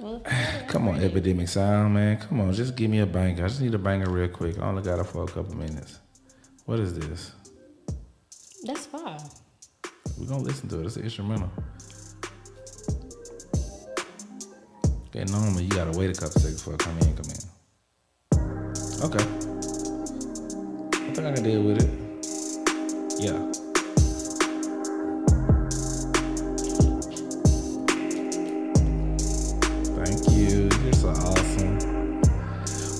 Well, Come on, Epidemic Sound, man. Come on, just give me a banger. I just need a banger real quick. I only got it for a couple minutes. What is this? That's fine. We're gonna listen to it. It's an instrumental. Okay, normally you gotta wait a couple seconds before it come in, come in. Okay. I think I can deal with it. Yeah.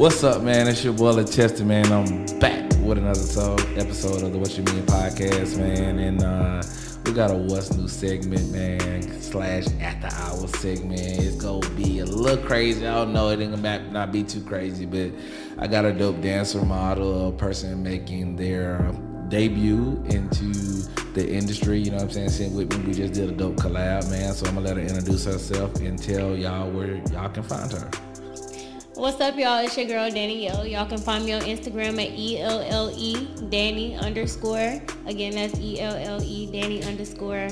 What's up, man? It's your boy Chester, man. I'm back with another so- episode of the What Cho Mean podcast, man. And uh, we got a What's New segment, man, slash after hour segment. It's gonna be a little crazy. I don't know, it ain't gonna not be too crazy, but I got a dope dancer model, a person making their debut into the industry. You know what I'm saying? With me, we just did a dope collab, man. So I'm gonna let her introduce herself and tell y'all where y'all can find her. What's up, y'all? It's your girl Danielle. Y'all can find me on Instagram at E L L E Danny underscore. Again, that's E L L E Danny underscore.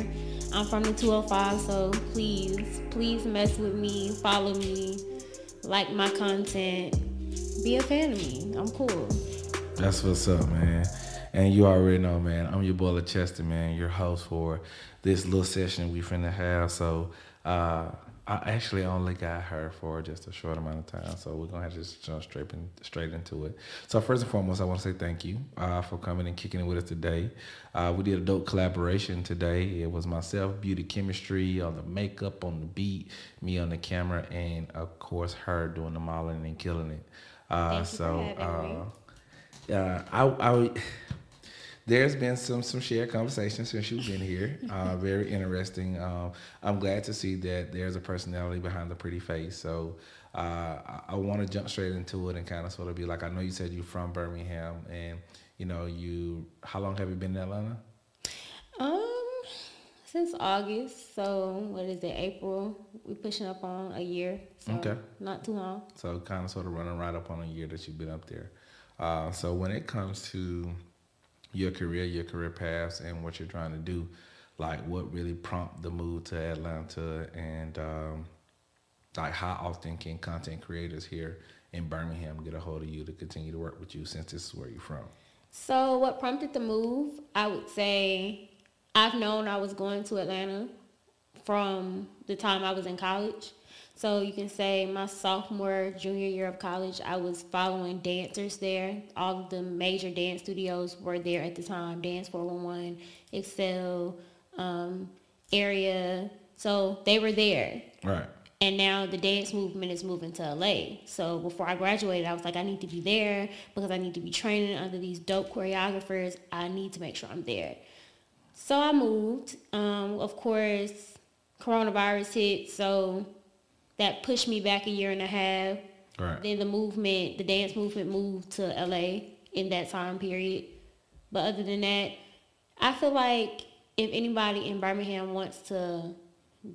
I'm from the 205, so please, please mess with me, follow me, like my content, be a fan of me. I'm cool. That's what's up, man. And you already know, man. I'm your boy Chester, man. Your host for this little session we finna have. So uh, I actually only got her for just a short amount of time. So we're gonna have to just jump straight in, straight into it. So first and foremost, I want to say thank you uh, for coming and kicking it with us today. Uh, we did a dope collaboration today. It was myself, Beauty Chemistry, on the makeup, on the beat, me on the camera, and of course her doing the modeling and killing it. Uh, Thank you for so. Uh, uh, I, I, there's been some some shared conversations since you've been here. Uh, very interesting. Um, I'm glad to see that there's a personality behind the pretty face. So uh, I, I want to jump straight into it and kind of sort of be like, I know you said you're from Birmingham, and you know you. How long have you been in Atlanta? Um, since August, so what is it? April. We pushing up on a year. So Okay. Not too long. So kind of sort of running right up on a year that you've been up there. Uh, so when it comes to your career, your career paths, and what you're trying to do, like what really prompt the move to Atlanta, and um, like how often can content creators here in Birmingham get a hold of you to continue to work with you since this is where you're from? So, what prompted the move? I would say I've known I was going to Atlanta from the time I was in college. So, you can say my sophomore, junior year of college, I was following dancers there. All of the major dance studios were there at the time Dance 411, Excel, um, Area. So, they were there. Right. And now the dance movement is moving to LA. So before I graduated, I was like, I need to be there because I need to be training under these dope choreographers. I need to make sure I'm there. So I moved. Um, of course, coronavirus hit, so that pushed me back a year and a half. Right. Then the movement, the dance movement moved to LA in that time period. But other than that, I feel like if anybody in Birmingham wants to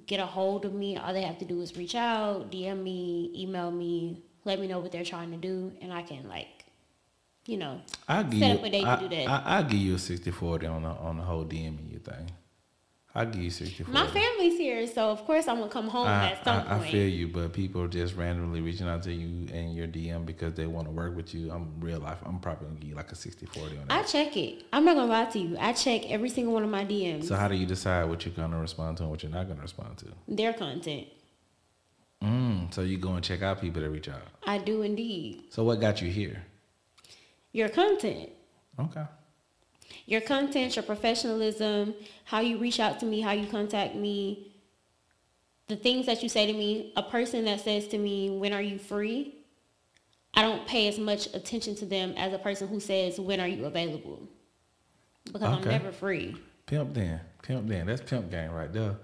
get a hold of me, all they have to do is reach out, DM me, email me, let me know what they're trying to do, and I can like, you know, I'll give Set you. up a date to do that. I, I'll give you a 60-40 on the on the whole DMing you thing. I'll give you 60-40. my family's here, so of course I'm gonna come home I, at some I, I feel you, but people just randomly reaching out to you and your DM because they want to work with you. I'm real life. I'm probably gonna give you like a 60-40 on it. I check it. I'm not gonna lie to you. I check every single one of my DMs. so how do you decide what you're gonna respond to and what you're not gonna respond to? their content. Mm, so you go and check out people that reach out. I do indeed. So what got you here? Your content. Okay. Your content, your professionalism, how you reach out to me, how you contact me, the things that you say to me. A person that says to me, When are you free? I don't pay as much attention to them as a person who says, When are you available? Because I'm never free. Pimp then. Pimp then. That's pimp game right there.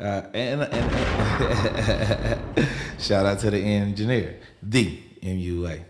Uh, and, and, and shout out to the engineer, the MUA,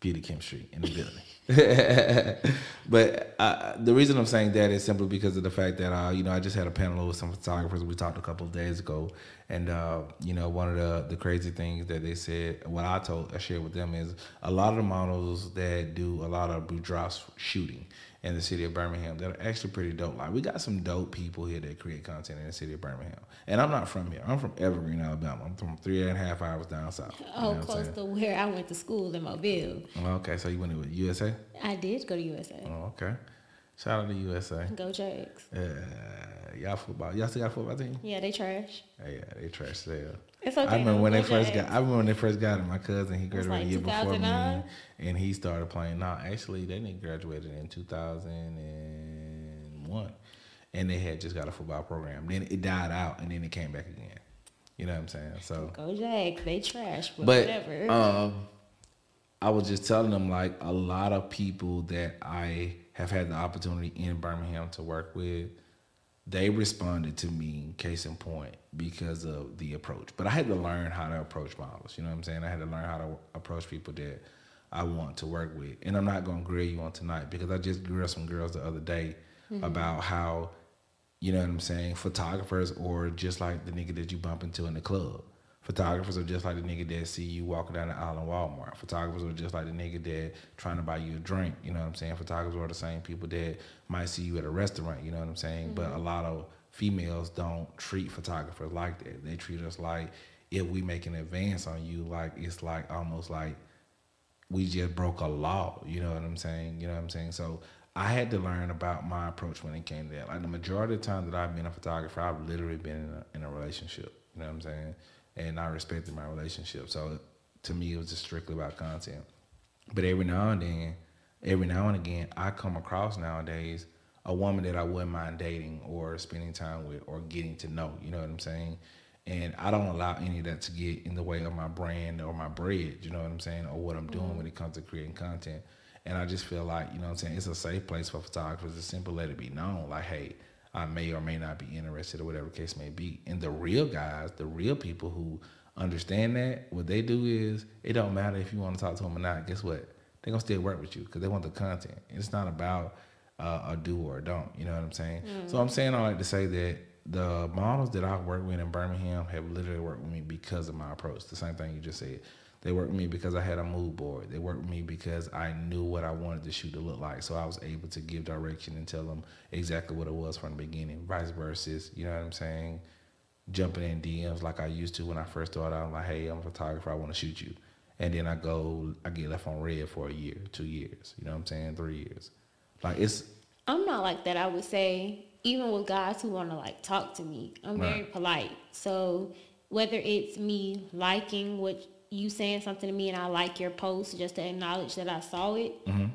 Beauty Chemistry in the building. but uh, the reason I'm saying that is simply because of the fact that uh, you know I just had a panel with some photographers. We talked a couple of days ago, and uh, you know one of the the crazy things that they said, what I told I shared with them is a lot of the models that do a lot of boudoir shooting in the city of Birmingham that are actually pretty dope. Like we got some dope people here that create content in the city of Birmingham. And I'm not from here. I'm from Evergreen, Alabama. I'm from three and a half hours down south. You oh, close to where I went to school in Mobile. okay, so you went to USA? I did go to USA. Oh, okay. Shout out to USA. Go Jags. Yeah, y'all football. Y'all still got a football team? Yeah, they trash. Yeah, they trash there. It's okay. I remember when they first got. I remember when they first got it. My cousin he graduated like a year before me, and he started playing. No, actually, they didn't graduated in two thousand and one, and they had just got a football program. Then it died out, and then it came back again. You know what I'm saying? So go Jags. They trash, but, but whatever. Um, I was just telling them like a lot of people that I have had the opportunity in Birmingham to work with they responded to me, case in point, because of the approach. But I had to learn how to approach models. You know what I'm saying? I had to learn how to approach people that I want to work with. And I'm not gonna grill you on tonight because I just grilled some girls the other day mm-hmm. about how, you know what I'm saying, photographers or just like the nigga that you bump into in the club Photographers are just like the nigga that see you walking down the aisle in Walmart. Photographers are just like the nigga that trying to buy you a drink. You know what I'm saying? Photographers are the same people that might see you at a restaurant. You know what I'm saying? Mm-hmm. But a lot of females don't treat photographers like that. They treat us like if we make an advance on you, like it's like almost like we just broke a law. You know what I'm saying? You know what I'm saying? So I had to learn about my approach when it came to that. Like the majority of the time that I've been a photographer, I've literally been in a, in a relationship. You know what I'm saying? And I respected my relationship. So to me, it was just strictly about content. But every now and then, every now and again, I come across nowadays a woman that I wouldn't mind dating or spending time with or getting to know. You know what I'm saying? And I don't allow any of that to get in the way of my brand or my bread. You know what I'm saying? Or what I'm doing mm-hmm. when it comes to creating content. And I just feel like, you know what I'm saying? It's a safe place for photographers to simply let it be known. Like, hey, I may or may not be interested or whatever case may be. And the real guys, the real people who understand that, what they do is it don't matter if you want to talk to them or not. Guess what? They're gonna still work with you because they want the content. It's not about uh, a do or a don't. You know what I'm saying? Mm. So I'm saying I like to say that the models that I work with in Birmingham have literally worked with me because of my approach. The same thing you just said. They worked with me because I had a mood board. They worked with me because I knew what I wanted the shoot to look like. So I was able to give direction and tell them exactly what it was from the beginning. Vice versa, you know what I'm saying? Jumping in DMs like I used to when I first started out. I'm like, hey, I'm a photographer. I want to shoot you. And then I go, I get left on red for a year, two years. You know what I'm saying? Three years. Like it's. I'm not like that. I would say even with guys who want to like talk to me, I'm right. very polite. So whether it's me liking what you saying something to me and I like your post just to acknowledge that I saw it, mm-hmm.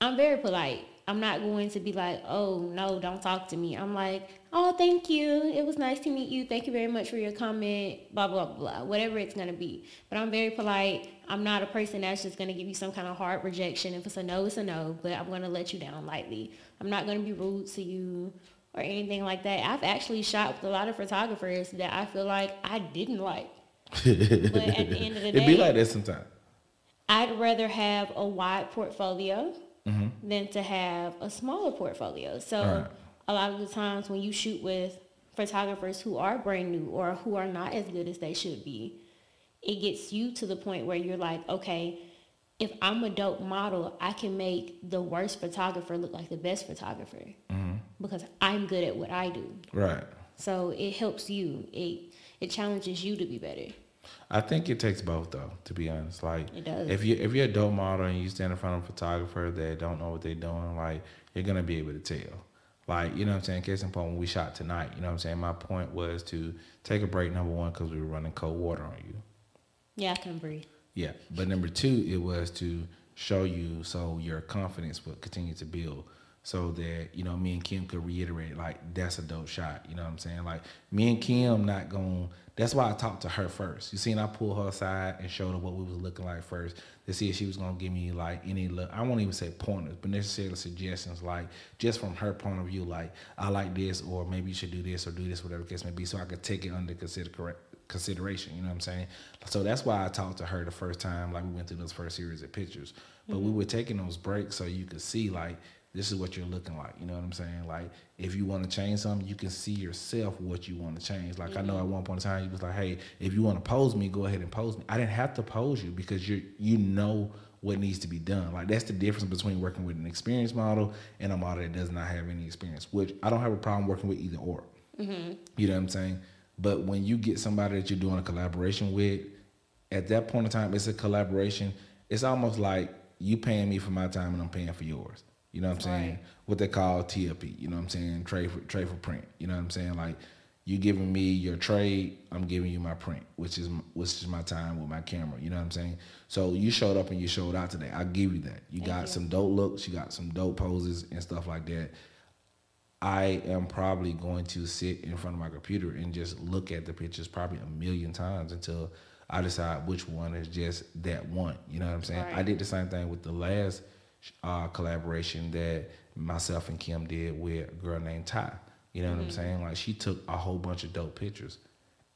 I'm very polite. I'm not going to be like, oh, no, don't talk to me. I'm like, oh, thank you. It was nice to meet you. Thank you very much for your comment, blah, blah, blah, whatever it's going to be. But I'm very polite. I'm not a person that's just going to give you some kind of hard rejection. If it's a no, it's a no, but I'm going to let you down lightly. I'm not going to be rude to you or anything like that. I've actually shot with a lot of photographers that I feel like I didn't like but at the end of the day, it be like that sometimes. I'd rather have a wide portfolio mm-hmm. than to have a smaller portfolio. So right. a lot of the times when you shoot with photographers who are brand new or who are not as good as they should be, it gets you to the point where you're like, okay, if I'm a dope model, I can make the worst photographer look like the best photographer mm-hmm. because I'm good at what I do. Right. So it helps you. It it challenges you to be better. I think it takes both though, to be honest. Like it does. if you if you're a dope model and you stand in front of a photographer that don't know what they're doing, like you're gonna be able to tell. Like, you know what I'm saying? Case in point, when we shot tonight, you know what I'm saying? My point was to take a break, number one, because we were running cold water on you. Yeah, I can breathe. Yeah. But number two, it was to show you so your confidence would continue to build so that you know me and Kim could reiterate like that's a dope shot. You know what I'm saying? Like me and Kim not going. That's why I talked to her first. You seen I pulled her aside and showed her what we was looking like first to see if she was gonna give me like any look. I won't even say pointers, but necessarily suggestions like just from her point of view, like I like this or maybe you should do this or do this, whatever case may be, so I could take it under consider correct consideration. You know what I'm saying? So that's why I talked to her the first time, like we went through those first series of pictures. But mm-hmm. we were taking those breaks so you could see like this is what you're looking like. You know what I'm saying? Like if you want to change something, you can see yourself what you want to change. Like mm-hmm. I know at one point in time you was like, hey, if you want to pose me, go ahead and pose me. I didn't have to pose you because you you know what needs to be done. Like that's the difference between working with an experienced model and a model that does not have any experience. Which I don't have a problem working with either or. Mm-hmm. You know what I'm saying? But when you get somebody that you're doing a collaboration with, at that point in time, it's a collaboration. It's almost like you paying me for my time and I'm paying for yours. You know what I'm saying? Right. What they call TFP. You know what I'm saying? Trade for trade for print. You know what I'm saying? Like you giving me your trade, I'm giving you my print, which is which is my time with my camera. You know what I'm saying? So you showed up and you showed out today. I give you that. You Thank got you. some dope looks. You got some dope poses and stuff like that. I am probably going to sit in front of my computer and just look at the pictures probably a million times until I decide which one is just that one. You know what I'm saying? Right. I did the same thing with the last uh, collaboration that myself and Kim did with a girl named Ty. You know mm-hmm. what I'm mm-hmm. saying? Like she took a whole bunch of dope pictures.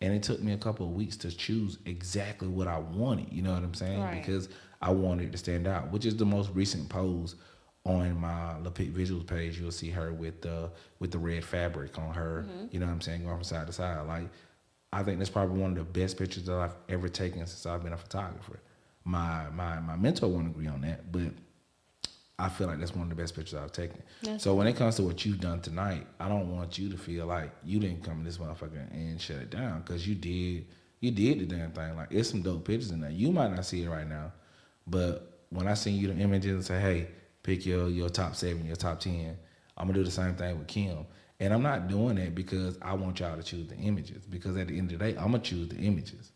And it took me a couple of weeks to choose exactly what I wanted. You know what I'm saying? Right. Because I wanted it to stand out, which is the most recent pose on my Lapit Visuals page, you'll see her with the with the red fabric on her. Mm-hmm. You know what I'm saying, going from side to side. Like, I think that's probably one of the best pictures that I've ever taken since I've been a photographer. My my my mentor won't agree on that, but I feel like that's one of the best pictures I've taken. That's so when it comes to what you've done tonight, I don't want you to feel like you didn't come in this motherfucker and shut it down because you did. You did the damn thing. Like it's some dope pictures in there. You might not see it right now, but when I send you the images and say, "Hey, pick your your top seven, your top ten," I'm gonna do the same thing with Kim. And I'm not doing that because I want y'all to choose the images. Because at the end of the day, I'm gonna choose the images.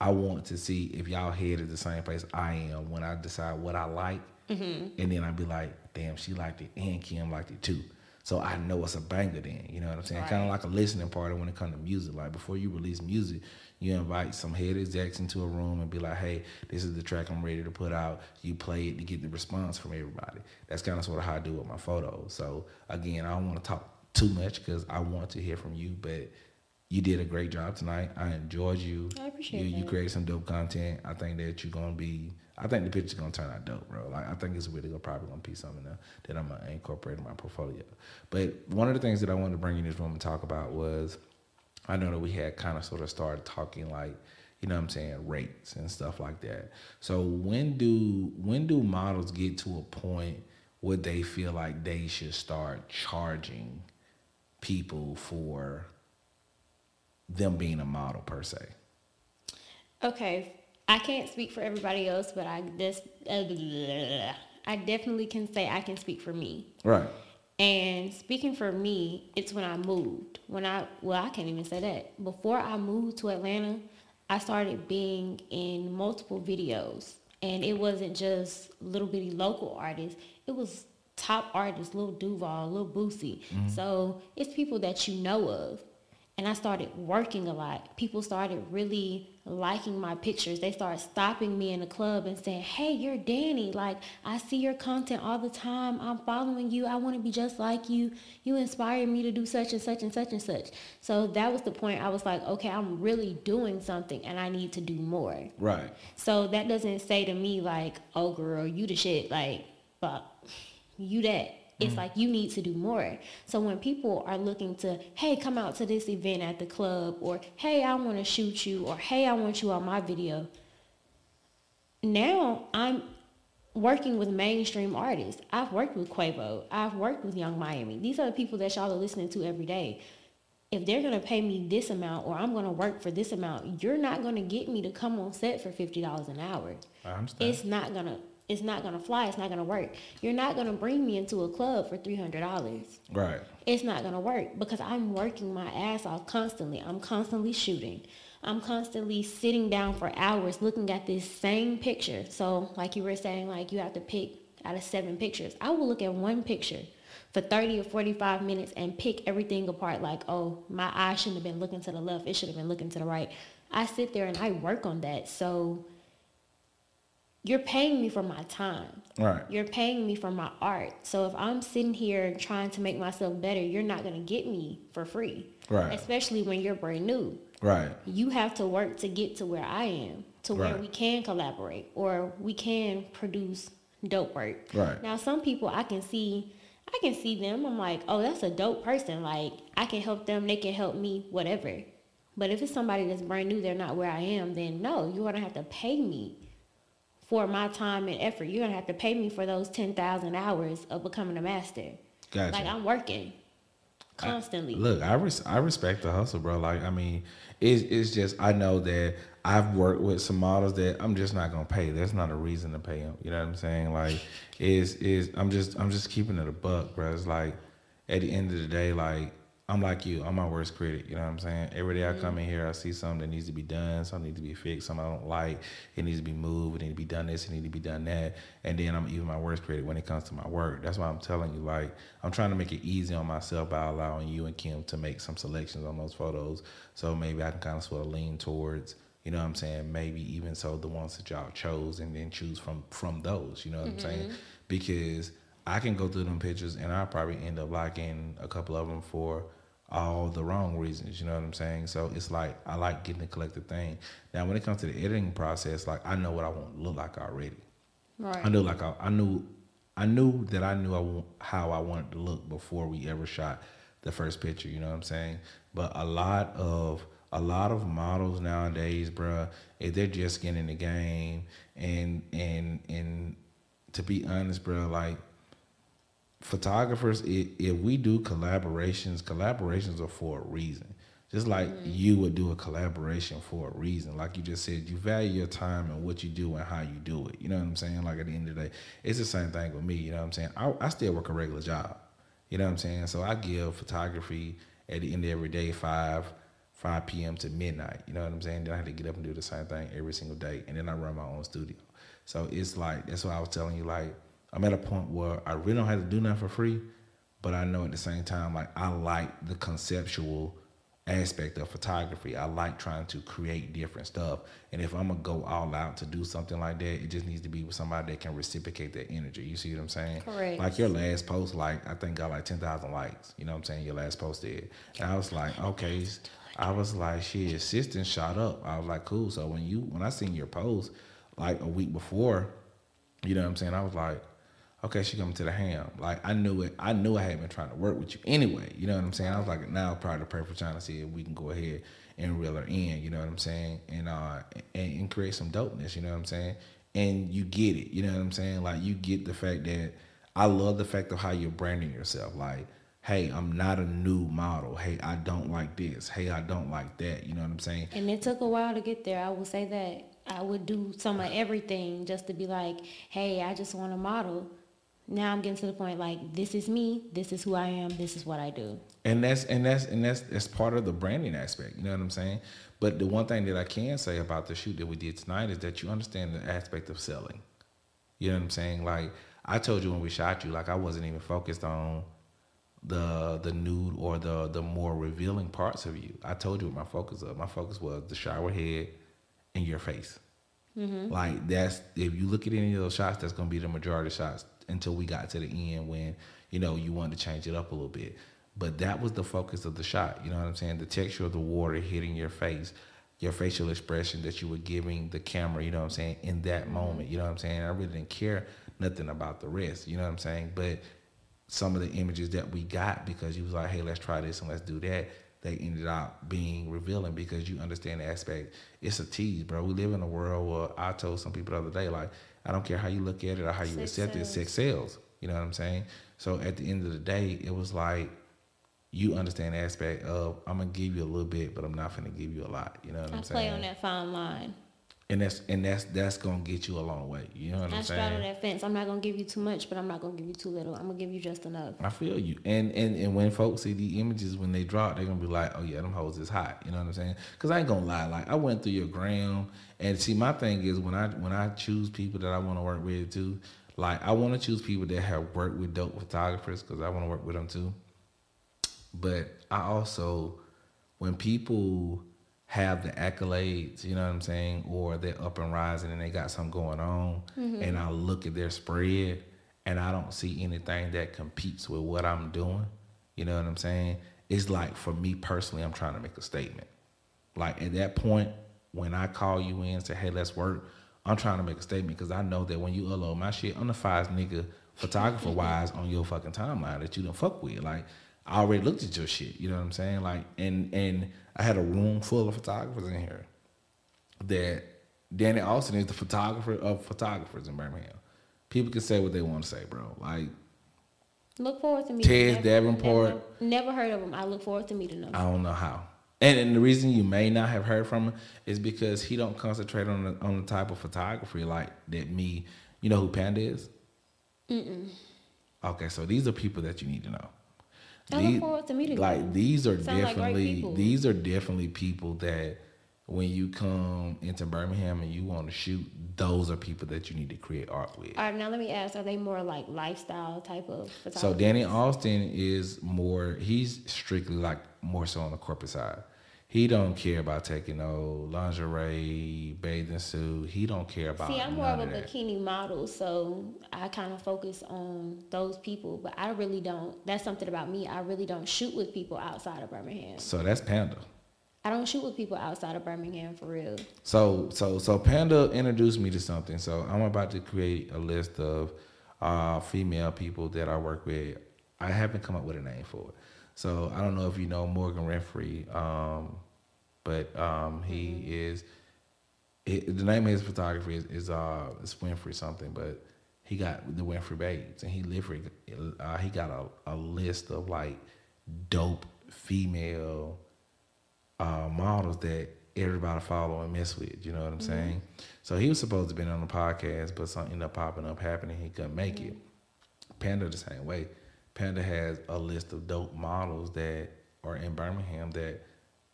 I want to see if y'all head at the same place I am when I decide what I like Mm-hmm. And then I'd be like, damn, she liked it and Kim liked it too. So I know it's a banger then. You know what I'm saying? Right. Kind of like a listening party when it comes to music. Like before you release music, you invite some head execs into a room and be like, hey, this is the track I'm ready to put out. You play it to get the response from everybody. That's kind of sort of how I do with my photos. So again, I don't want to talk too much because I want to hear from you, but you did a great job tonight. I enjoyed you. I appreciate you. That. You created some dope content. I think that you're gonna be I think the picture's gonna turn out dope, bro. Like I think it's really gonna probably gonna be something that, I'm gonna incorporate in my portfolio. But one of the things that I wanted to bring in this room and talk about was I know that we had kind of sort of started talking like, you know what I'm saying, rates and stuff like that. So when do when do models get to a point where they feel like they should start charging people for them being a model per se? Okay, I can't speak for everybody else, but I just uh, I definitely can say I can speak for me. Right. And speaking for me, it's when I moved. When I well, I can't even say that. Before I moved to Atlanta, I started being in multiple videos, and it wasn't just little bitty local artists. It was top artists, Lil Duval, Lil Boosie. Mm-hmm. So it's people that you know of and I started working a lot. People started really liking my pictures. They started stopping me in the club and saying, Hey, you're Danny. Like, I see your content all the time. I'm following you. I want to be just like you. You inspired me to do such and such and such and such. So that was the point. I was like, Okay, I'm really doing something and I need to do more. Right. So that doesn't say to me, like, Oh, girl, you the shit. Like, fuck, you that it's mm. like you need to do more. So when people are looking to, hey, come out to this event at the club, or hey, I want to shoot you, or hey, I want you on my video. Now I'm working with mainstream artists. I've worked with Quavo. I've worked with Yung Miami. These are the people that y'all are listening to every day. If they're gonna pay me this amount or I'm gonna work for this amount, you're not gonna get me to come on set for fifty dollars an hour. I understand. It's not gonna it's not gonna fly. It's not gonna work. You're not gonna bring me into a club for three hundred dollars. Right. It's not gonna work because I'm working my ass off constantly. I'm constantly shooting. I'm constantly sitting down for hours looking at this same picture. So, like you were saying, like you have to pick out of seven pictures. I will look at one picture for 30 or 45 minutes and pick everything apart like, oh, my eye shouldn't have been looking to the left. It should have been looking to the right. I sit there and I work on that. So you're paying me for my time. Right. You're paying me for my art. So if I'm sitting here and trying to make myself better, you're not going to get me for free. Right. Especially when you're brand new. Right. You have to work to get to where I am, to where right. we can collaborate or we can produce dope work. Right. Now some people I can see I can see them. I'm like, "Oh, that's a dope person. Like, I can help them, they can help me, whatever." But if it's somebody that's brand new, they're not where I am, then no, you're going to have to pay me for my time and effort. You're gonna have to pay me for those ten thousand hours of becoming a master. Gotcha. Like I'm working constantly. I, look, I res- I respect the hustle, bro. Like I mean, it's it's just I know that I've worked with some models that I'm just not gonna pay. There's not a reason to pay them. You know what I'm saying? Like, is is I'm just I'm just keeping it a buck, bro. It's like at the end of the day, like I'm like you. I'm my worst critic. You know what I'm saying? Every day I come in here, I see something that needs to be done, something needs to be fixed, something I don't like. It needs to be moved. It needs to be done this. It needs to be done that. And then I'm even my worst critic when it comes to my work. That's why I'm telling you, like, I'm trying to make it easy on myself by allowing you and Kim to make some selections on those photos. So maybe I can kind of sort of lean towards, you know what I'm saying? Maybe even so the ones that y'all chose and then choose from from those. You know what mm-hmm. I'm saying? Because I can go through them pictures and I'll probably end up liking a couple of them for all the wrong reasons. You know what I'm saying? So it's like I like getting the collective thing. Now, when it comes to the editing process, like I know what I want to look like already. Right. I knew like I, I knew I knew that I knew I want, how I wanted to look before we ever shot the first picture. You know what I'm saying? But a lot of a lot of models nowadays, bruh, if they're just getting in the game and and and to be honest, bro, like photographers, if we do collaborations, collaborations are for a reason. Just like mm-hmm. you would do a collaboration for a reason. Like you just said, you value your time and what you do and how you do it. You know what I'm saying? Like at the end of the day, it's the same thing with me. You know what I'm saying? I, I still work a regular job. You know what I'm saying? So I give photography at the end of every day, 5, 5 p.m. to midnight. You know what I'm saying? Then I have to get up and do the same thing every single day. And then I run my own studio. So it's like, that's what I was telling you, like, I'm at a point where I really don't have to do nothing for free, but I know at the same time, like I like the conceptual aspect of photography. I like trying to create different stuff. And if I'm gonna go all out to do something like that, it just needs to be with somebody that can reciprocate that energy. You see what I'm saying? Correct. Like your last post, like I think got like ten thousand likes. You know what I'm saying? Your last post did. And I was like, okay. I was like, shit, assistant shot up. I was like, cool. So when you when I seen your post like a week before, you know what I'm saying? I was like, okay, she coming to the ham. Like I knew it. I knew I had been trying to work with you anyway. You know what I'm saying? I was like, now probably the perfect time to see if we can go ahead and reel her in. You know what I'm saying? And uh and, and create some dopeness. You know what I'm saying? And you get it. You know what I'm saying? Like you get the fact that I love the fact of how you're branding yourself. Like hey, I'm not a new model. Hey, I don't like this. Hey, I don't like that. You know what I'm saying? And it took a while to get there. I will say that. I would do some of everything just to be like, hey, I just want a model now I'm getting to the point like this is me, this is who I am, this is what I do. And that's and that's and that's that's part of the branding aspect. You know what I'm saying? But the one thing that I can say about the shoot that we did tonight is that you understand the aspect of selling. You know what I'm saying? Like I told you when we shot you, like I wasn't even focused on the the nude or the the more revealing parts of you. I told you what my focus was. My focus was the shower head and your face. Mm-hmm. Like that's if you look at any of those shots, that's gonna be the majority of shots until we got to the end when you know you wanted to change it up a little bit. But that was the focus of the shot. You know what I'm saying? The texture of the water hitting your face, your facial expression that you were giving the camera. You know what I'm saying? In that mm-hmm. moment, you know what I'm saying? I really didn't care nothing about the rest. You know what I'm saying? But some of the images that we got because you was like, hey, let's try this and let's do that. They ended up being revealing because you understand the aspect. It's a tease, bro. We live in a world where I told some people the other day, like, I don't care how you look at it or how you sex accept it, sex sells. You know what I'm saying? So at the end of the day, it was like you understand the aspect of I'm gonna give you a little bit, but I'm not gonna give you a lot. You know what I am saying? I play on that fine line and that's and that's that's gonna get you a long way. You know what I am saying? I straddle that fence. I'm not gonna give you too much, but I'm not gonna give you too little. I'm gonna give you just enough. I feel you. And and and when folks see the images when they drop, they're gonna be like, oh yeah, them hoes is hot. You know what I'm saying? Because I ain't gonna lie. Like I went through your gram, and see, my thing is when I when I choose people that I want to work with too, like I want to choose people that have worked with dope photographers because I want to work with them too. But I also, when people have the accolades, you know what I'm saying, or they're up and rising and they got something going on, mm-hmm. and I look at their spread and I don't see anything that competes with what I'm doing, you know what I'm saying? It's like for me personally, I'm trying to make a statement. Like at that point, when I call you in and say, hey, let's work, I'm trying to make a statement because I know that when you upload my shit, I'm the five nigga photographer wise on your fucking timeline that you don't fuck with. Like I already looked at your shit, you know what I'm saying? Like and and I had a room full of photographers in here that Danny Austin is the photographer of photographers in Birmingham. People can say what they want to say, bro. Like Look forward to meeting Tez never- Davenport. Never, never heard of him. I look forward to meeting him. I don't know how. And, and the reason you may not have heard from him is because he don't concentrate on the on the type of photography like that. Me, you know who Panda is? Mm-mm. Okay, so these are people that you need to know. I look forward to meeting Like these are Sound definitely people. these are definitely people that when you come into Birmingham and you want to shoot, those are people that you need to create art with. All right, now let me ask: Are they more like lifestyle type of? So Danny Austin is more he's strictly like more so on the corporate side. He don't care about taking no lingerie, bathing suit. He don't care about See, I'm more of a that. bikini model, so I kind of focus on those people. But I really don't. That's something about me. I really don't shoot with people outside of Birmingham. So that's Panda. I don't shoot with people outside of Birmingham for real. So so so Panda introduced me to something. So I'm about to create a list of uh, female people that I work with. I haven't come up with a name for it. So I don't know if you know Morgan Renfrey, um, but um, he is. It, the name of his photography is, is uh is Winfrey something, but he got the Winfrey Babes, and he literally uh, he got a, a list of like dope female uh, models that everybody follow and mess with. You know what I'm saying? So he was supposed to be on the podcast, but something ended up popping up happening. He couldn't make it. Panda the same way. Panda has a list of dope models that are in Birmingham that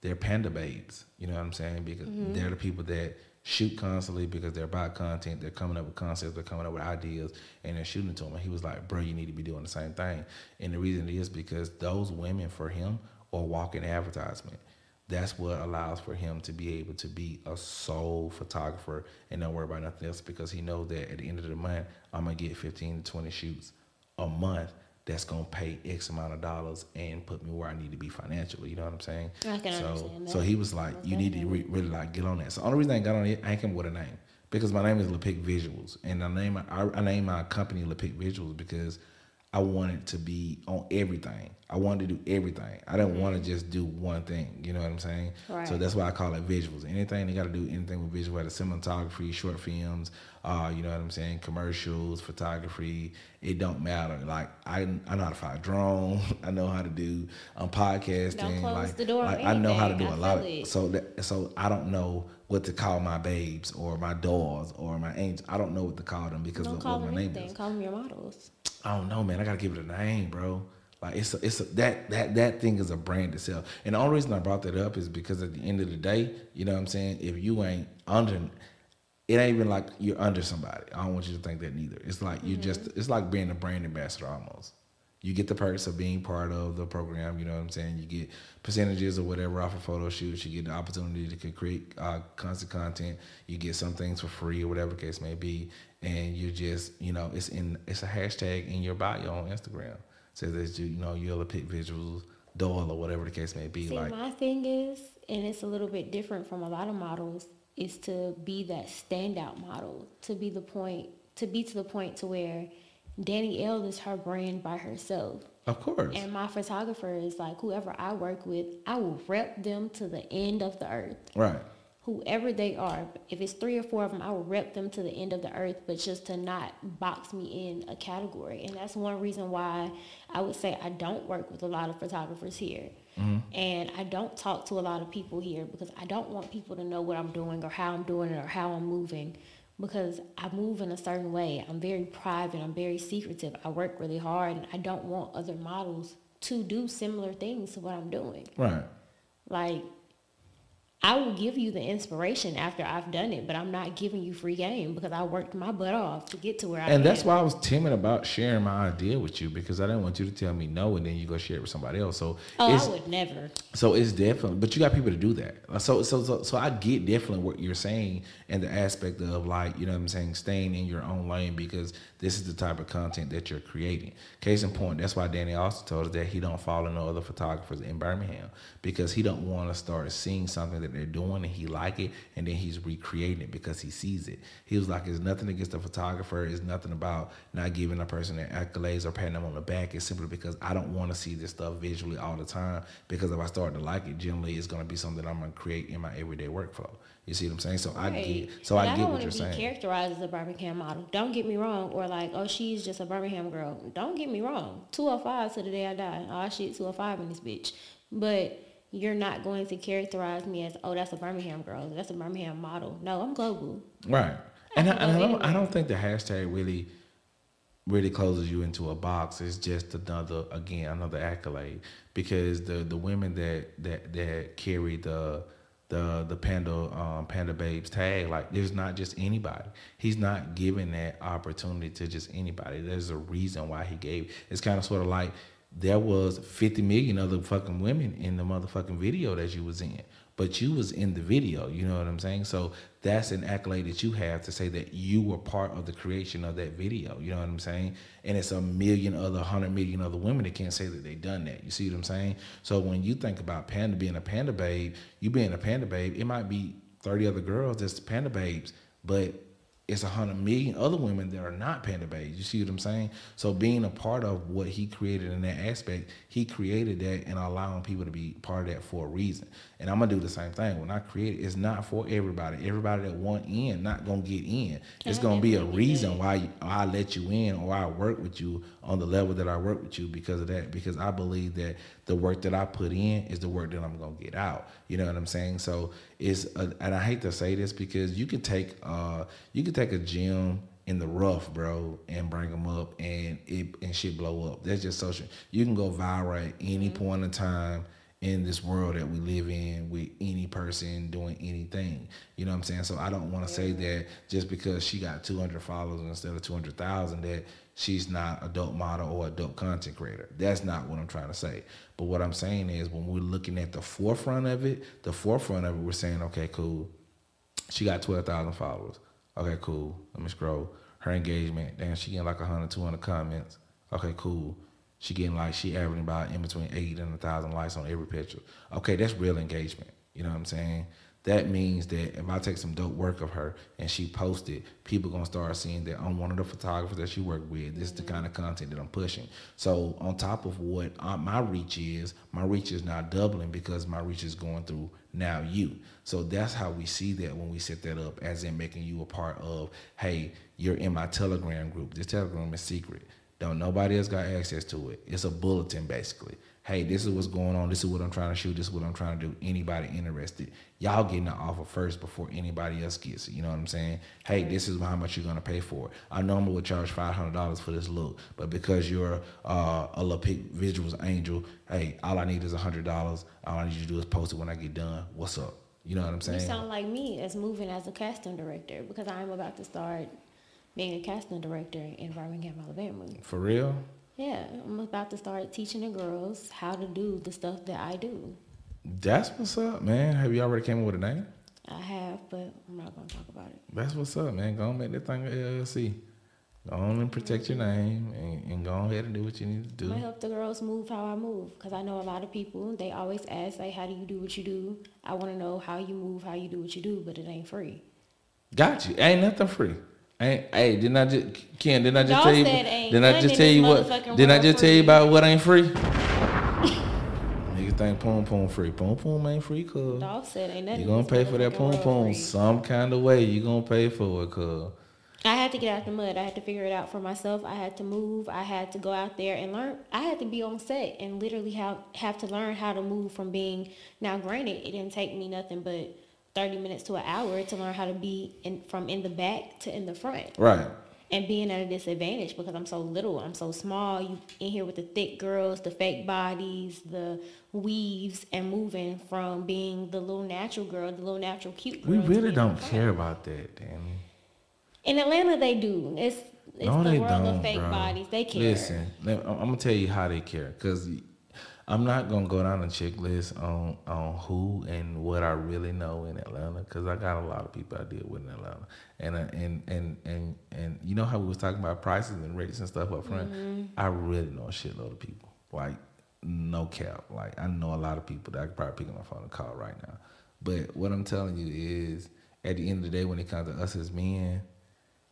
they're panda babes. You know what I'm saying? Because mm-hmm. they're the people that shoot constantly because they're about content. They're coming up with concepts. They're coming up with ideas, and they're shooting to him. And he was like, "Bro, you need to be doing the same thing." And the reason is because those women for him are walking advertisement. That's what allows for him to be able to be a sole photographer and not worry about nothing else because he knows that at the end of the month, I'm gonna get 15 to 20 shoots a month that's gonna pay X amount of dollars and put me where I need to be financially. You know what I'm saying? I can so, understand that. So he was like, you need to re- really like get on that. So the only reason I got on it, I ain't come with a name because my name is Lepic Visuals, and I name I, I name my company Lepic Visuals because I wanted to be on everything. I wanted to do everything. I didn't want to just do one thing. You know what I'm saying? Right. So that's why I call it visuals. Anything they got to do anything with visual, whether cinematography, short films, uh, you know what I'm saying, commercials, photography. It don't matter. Like I, I know how to fly a drone. I know how to do um, podcasting. Don't close like, the door like I know how to do anything. a I lot of. So that so I don't know what to call my babes or my dolls or my angels. I don't know what to call them because Don't of call what them my name anything. is. Call them your models. I don't know, man. I gotta give it a name, bro. Like it's a, it's a, that that that thing is a brand itself. And the only reason I brought that up is because at the end of the day, you know what I'm saying. If you ain't under, it ain't even like you're under somebody. I don't want you to think that neither. It's like you just it's like being a brand ambassador almost. You get the perks of being part of the program. You know what I'm saying. You get percentages or whatever off of photo shoots. You get the opportunity to create uh, constant content. You get some things for free or whatever the case may be. And you just you know it's in it's a hashtag in your bio on Instagram says that you you know you're a pick visuals doll or whatever the case may be. See, like my thing is, and it's a little bit different from a lot of models, is to be that standout model, to be the point, to be to the point to where Danny L is her brand by herself. of course. And my photographer is like whoever I work with, I will rep them to the end of the earth. right. Whoever they are, if it's three or four of them, I will rep them to the end of the earth, but just to not box me in a category. And that's one reason why I would say I don't work with a lot of photographers here. Mm-hmm. And I don't talk to a lot of people here because I don't want people to know what I'm doing or how I'm doing it or how I'm moving because I move in a certain way. I'm very private, I'm very secretive. I work really hard and I don't want other models to do similar things to what I'm doing. Right. Like, I will give you the inspiration after I've done it, but I'm not giving you free game because I worked my butt off to get to where I am. And that's why I was timid about sharing my idea with you because I didn't want you to tell me no and then you go share it with somebody else. So Oh, I would never. so it's definitely but you got people to do that. So so so so I get definitely what you're saying and the aspect of like, you know what I'm saying, staying in your own lane because this is the type of content that you're creating. Case in point, that's why Danny also told us that he don't follow no other photographers in Birmingham because he don't want to start seeing something that they're doing and he like it, and then he's recreating it because he sees it. He was like, "It's nothing against the photographer. It's nothing about not giving a person their accolades or patting them on the back. It's simply because I don't want to see this stuff visually all the time. Because if I start to like it, generally, it's going to be something I'm going to create in my everyday workflow. You see what I'm saying? So right. I get, so and I, I get what you're saying. Characterized as a Birmingham model. Don't get me wrong, or like, oh, she's just a Birmingham girl. Don't get me wrong. 205 to the day I die. Oh shit, 205 in this bitch. But you're not going to characterize me as, oh, that's a Birmingham girl. That's a Birmingham model. No, I'm global. Right. And I, and I don't, I don't think the hashtag really really closes you into a box. It's just another again another accolade because the the women that that that carry the the the panda um, panda babes tag. Like there's not just anybody. He's not giving that opportunity to just anybody. There's a reason why he gave it's kind of sort of like there was 50 million other fucking women in the motherfucking video that you was in but you was in the video. You know what I'm saying? So that's an accolade that you have to say that you were part of the creation of that video. You know what I'm saying? And it's a million other, hundred million other women that can't say that they done that. You see what I'm saying? So when you think about Panda being a Panda babe, you being a Panda babe, it might be 30 other girls that's Panda babes, but it's a hundred million other women that are not panda babes. You see what I'm saying? So being a part of what he created in that aspect, he created that and allowing people to be part of that for a reason. And I'm gonna do the same thing. When I create it, it's not for everybody. Everybody that want in, not gonna get in. It's gonna be a reason why I let you in or I work with you on the level that I work with you because of that. Because I believe that the work that I put in is the work that I'm gonna get out. You know what I'm saying? So it's a, and I hate to say this because you can take uh you can take a gym in the rough, bro, and bring them up and it and shit blow up. That's just social. You can go viral at any mm-hmm. point in time in this world that we live in with any person doing anything. You know what I'm saying? So I don't want to say that just because she got 200 followers instead of 200,000 that she's not adult model or adult content creator. That's not what I'm trying to say. But what I'm saying is when we're looking at the forefront of it, the forefront of it, we're saying, okay, cool. She got 12,000 followers. Okay, cool. Let me scroll. Her engagement, damn, she getting like 100, 200 comments. Okay, cool. She getting like she averaging about in between eight and a thousand likes on every picture. Okay, that's real engagement. You know what I'm saying? That means that if I take some dope work of her and she posted, people gonna start seeing that I'm one of the photographers that she worked with. This is the kind of content that I'm pushing. So on top of what my reach is, my reach is now doubling because my reach is going through now you. So that's how we see that when we set that up, as in making you a part of. Hey, you're in my Telegram group. This Telegram is secret. Don't nobody else got access to it. It's a bulletin basically. Hey, this is what's going on. This is what I'm trying to shoot. This is what I'm trying to do. Anybody interested? Y'all getting the offer first before anybody else gets it. You know what I'm saying? Hey, this is how much you're gonna pay for it. I normally would charge five hundred dollars for this look, but because you're uh, a LaPic Visuals angel, hey, all I need is a hundred dollars. All I need you to do is post it when I get done. What's up? You know what I'm saying? You sound like me as moving as a casting director because I'm about to start being a casting director in Birmingham, Alabama. For real? Yeah, I'm about to start teaching the girls how to do the stuff that I do. That's what's up, man. Have you already came up with a name? I have, but I'm not gonna talk about it. That's what's up, man. Go and make that thing a LLC. Go on and protect your name and, and, go ahead and do what you need to do. I help the girls move how I move because I know a lot of people, they always ask, like, how do you do what you do? I want to know how you move, how you do what you do, but it ain't free. Got you. Ain't nothing free. Hey, didn't I just Ken? Didn't I just tell you? Didn't I just tell you what? Didn't I just tell you about what ain't free? Niggas think pom pom free. Pom pom ain't free, cuz. Dog said ain't nothing. You gonna pay for that pom pom some kind of way. You gonna pay for it, cuz. I had to get out the mud. I had to figure it out for myself. I had to move. I had to go out there and learn. I had to be on set and literally have have to learn how to move from being. Now, granted, it didn't take me nothing but 30 minutes to an hour to learn how to be in from in the back to in the front. Right. And being at a disadvantage because I'm so little, I'm so small. You in here with the thick girls, the fake bodies, the weaves, and moving from being the little natural girl, the little natural cute girl. We really don't care about that, Danny. In Atlanta, they do. It's it's no, the world of fake bro. bodies. They care. Listen, I'm gonna tell you how they care because I'm not gonna go down a checklist on on who and what I really know in Atlanta because I got a lot of people I deal with in Atlanta, and uh, and and and and you know how we was talking about prices and rates and stuff up front. Mm-hmm. I really know a shitload of people, like no cap. Like I know a lot of people that I could probably pick up my phone and call right now. But what I'm telling you is, at the end of the day, when it comes to us as men,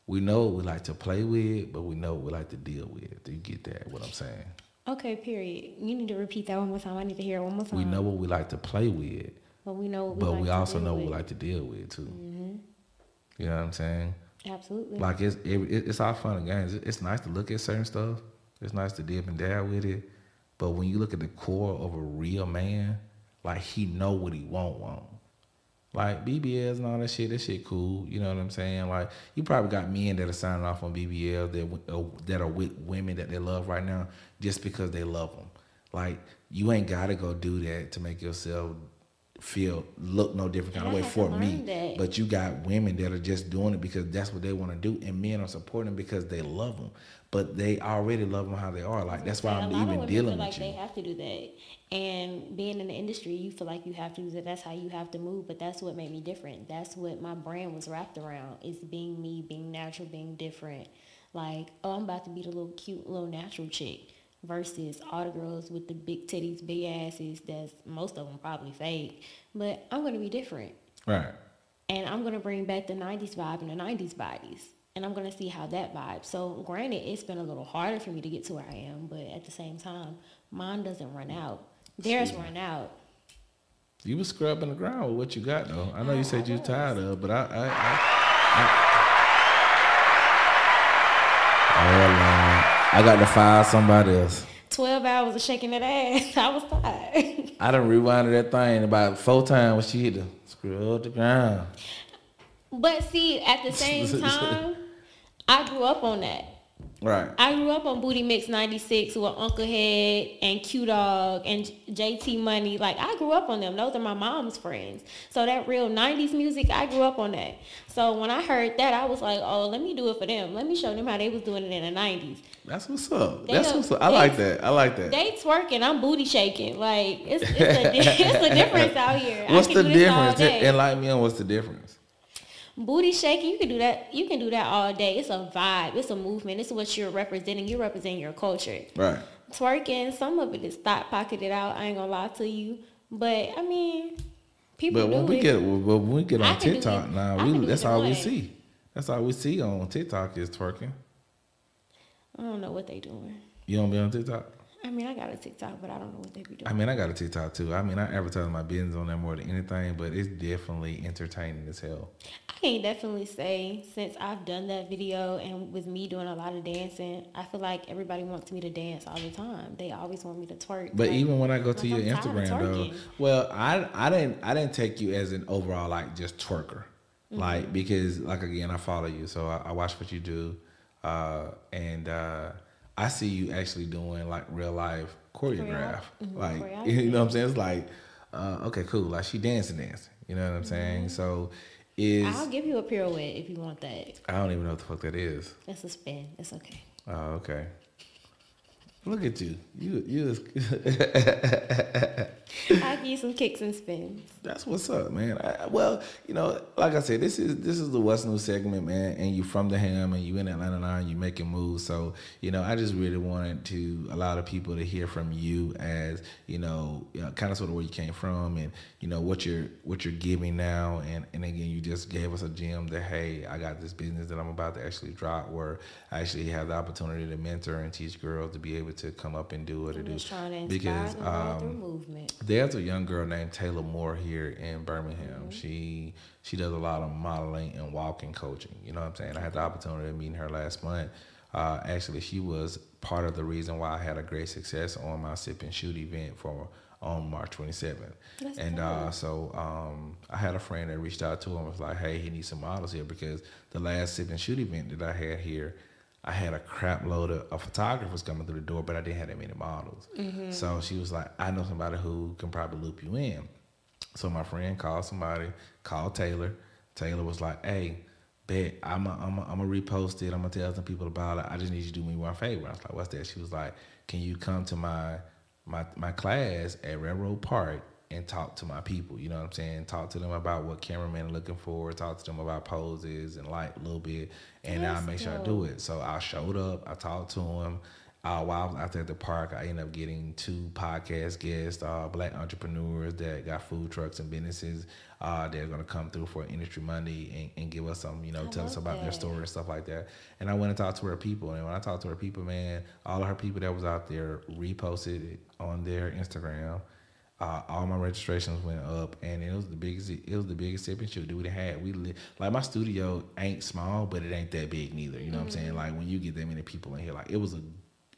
we know what we like to play with, but we know what we like to deal with. Do you get that? What I'm saying? Okay, period. You need to repeat that one more time. I need to hear it one more time. We know what we like to play with, but we know. What we but like we also know what we like to deal with too. Mm-hmm. You know what I'm saying? Absolutely. Like it's it, it's all fun and games. It's nice to look at certain stuff. It's nice to dip and dab with it. But when you look at the core of a real man, like he know what he want want. Like BBLs and all that shit, that shit cool. You know what I'm saying? Like you probably got men that are signing off on BBL that uh, that are with women that they love right now just because they love them. Like you ain't got to go do that to make yourself feel look no different kind of way for me. that. But you got women that are just doing it because that's what they want to do, and men are supporting them because they love them. But they already love them how they are. Like that's why I'm a lot of even women dealing feel like with they have to do that. And being in the industry, you feel like you have to do that. That's how you have to move. But that's what made me different. That's what my brand was wrapped around. Is being me, being natural, being different. Like, oh, I'm about to be the little cute little natural chick. Versus all the girls with the big titties, big asses. That's most of them probably fake. But I'm gonna be different. Right. and I'm gonna bring back the '90s vibe and the '90s bodies, and I'm gonna see how that vibes. So, granted, it's been a little harder for me to get to where I am, but at the same time, mine doesn't run out. Theirs run out. You was scrubbing the ground with what you got though. I know you said you was was. tired of, but I I I, I, oh, Lord. I got to fire somebody else. Twelve hours of shaking that ass. I was tired. I done rewinded that thing about four times when she hit the scrub the ground. but see, at the same time, I grew up on that. Right. I grew up on Booty Mix 96 with Uncle Head and Q Dog and JT Money. Like, I grew up on them. Those are my mom's friends. So, that real 90s music, I grew up on that. So, when I heard that, I was like, oh, let me do it for them. Let me show them how they was doing it in the 90s. That's what's up. They That's know- what's up. I they- like that. I like that. They twerking, I'm booty shaking. Like, it's, it's, a, it's a difference out here. I What's can the do this all difference? day. Enlighten me on what's the difference. Booty shaking, you can do that. You can do that all day. It's a vibe. It's a movement. It's what you're representing. You're representing your culture. Right. twerking. Some of it is thought pocketed out. I ain't gonna lie to you, but I mean, people But when we it. get when we get on TikTok now, we that's all we see. That's all we see on TikTok is twerking. I don't know what they doing. You don't be on TikTok? I mean, I got a TikTok, but I don't know what they be doing. I mean, I got a TikTok too. I mean, I advertise my business on there more than anything, but it's definitely entertaining as hell. I can definitely say since I've done that video and with me doing a lot of dancing, I feel like everybody wants me to dance all the time. They always want me to twerk. But Like, even when I go to like, your I'm Instagram though, well, I I didn't I didn't take you as an overall like just twerker, Mm-hmm. like because like again I follow you, so I, I watch what you do, uh, and uh, I see you actually doing like real life choreograph, Mhm, like choreography. you know what I'm saying? It's like uh, okay, cool, like she dancing dancing, you know what I'm saying? So is Mm-hmm. I'll give you a pirouette if you want that. I don't even know what the fuck that is. It's a spin. It's okay. Oh, okay. Look at you. You you I'll give you some kicks and spins. That's what's up, man. I, well, you know, like I said, this is this is the What's New segment, man. And you from the ham, and you in Atlanta now, and you making moves. So, you know, I just really wanted to allow the people to hear from you, as you know, uh, you know kind of sort of where you came from, and you know what you're what you're giving now. And and again, you just gave us a gem that hey, I got this business that I'm about to actually drop, where I actually have the opportunity to mentor and teach girls to be able to come up and do what I'm to do. just trying to Because um, movement. there's a young girl named Taylor Moore here in Birmingham. Mm-hmm. She she does a lot of modeling and walking coaching. You know what I'm saying? I had the opportunity of meeting her last month. Uh, actually, she was part of the reason why I had a great success on my sip and shoot event for on March 27th. That's and uh, so um, I had a friend that reached out to him and was like, "Hey, he needs some models here because the last sip and shoot event that I had here." I had a crap load of, of photographers coming through the door, but I didn't have that many models. Mm-hmm. So she was like, I know somebody who can probably loop you in. So my friend called somebody, called Taylor. Taylor was like, hey, bet I'm a, I'm a, I'm gonna repost it. I'm gonna tell some people about it. I just need you to do me one favor. I was like, what's that? She was like, can you come to my my my class at Railroad Park and talk to my people? You know what I'm saying? Talk to them about what cameramen are looking for. Talk to them about poses and light a little bit, and That's make sure I do it. So I showed up. I talked to them. uh, while I was out there at the park, I ended up getting two podcast guests, uh, black entrepreneurs that got food trucks and businesses. Uh, they're gonna come through for Industry Monday and, and give us some, you know, I tell us about their story and stuff like that. And I went and talked to her people, and when I talked to her people, man, all of her people that was out there reposted it on their Instagram. Uh, all my registrations went up, and it was the biggest. It was the biggest sipping shoot that we had. We li- like my studio ain't small, but it ain't that big neither. You know what I'm saying? Like when you get that many people in here, like it was a,